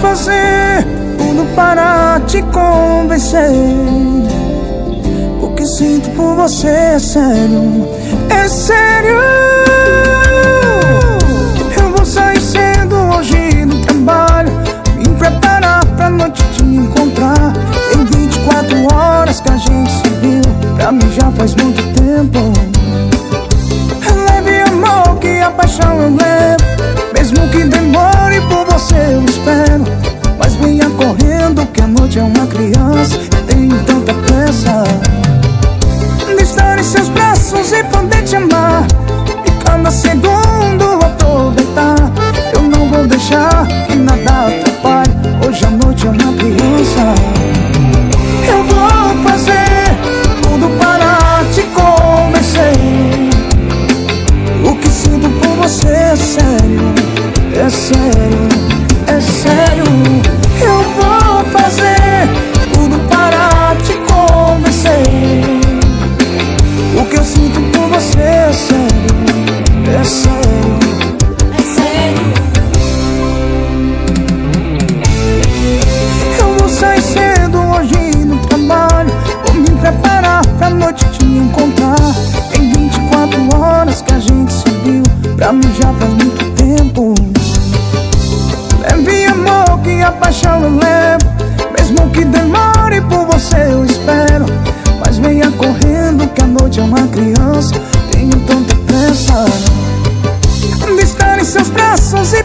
fazer tudo para te convencer. O que sinto por você é sério, é sério. Seus braços e poder te amar. E cada segundo aproveitar. Eu não vou deixar que nada atrapalhe. Hoje a noite é uma criança. Eu vou fazer tudo para te convencer. O que sinto por você é sério, é sério, sair cedo hoje no trabalho. Vou me preparar pra noite te encontrar. Em 24 horas que a gente se viu, pra mim já faz muito tempo. Leve amor que a paixão eu levo. Mesmo que demore por você eu espero. Mas venha correndo que a noite é uma criança. Tenho tanta pressa de estar em seus braços e